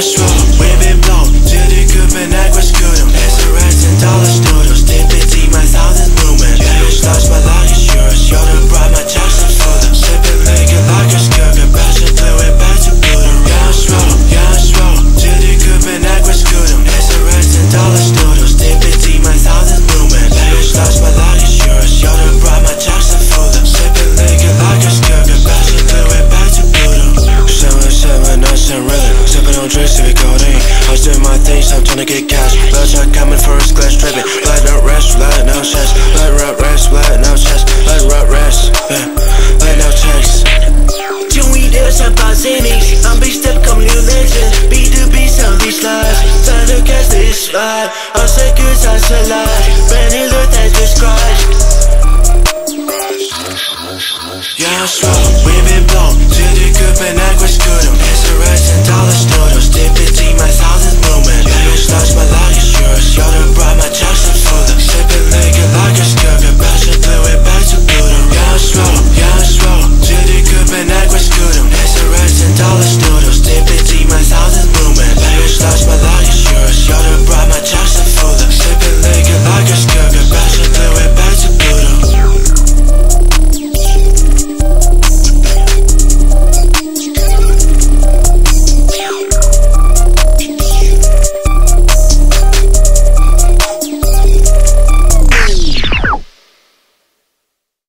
I shrunk, wave and blow, till the cup and I fast, I'm tryna get cash. Bloodshot coming first class, dripping. Light up rest, light now chest. Light up rest, light now chest. Light up rest, light now chest. Joey Deus and Pazinix. I'm big step, come new legend. B2B, some these lies. Time to catch this vibe. I'm so Our circuits are alive. Many look as described. Yeah, I swear, we